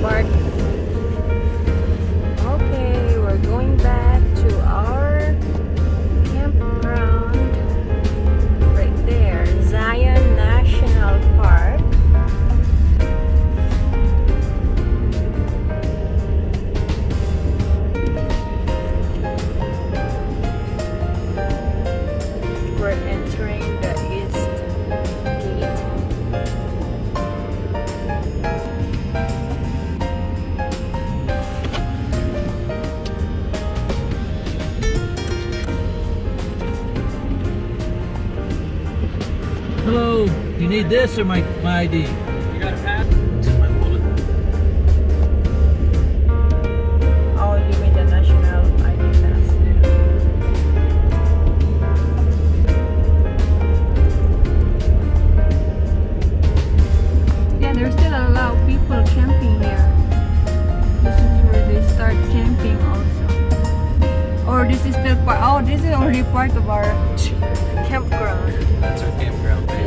Mark. Need this or my, my ID? You got a pass? It's in my wallet. Oh, you mean the national ID pass? Yeah, there's still a is the part. Oh, this is only part of our campground. That's our campground, right?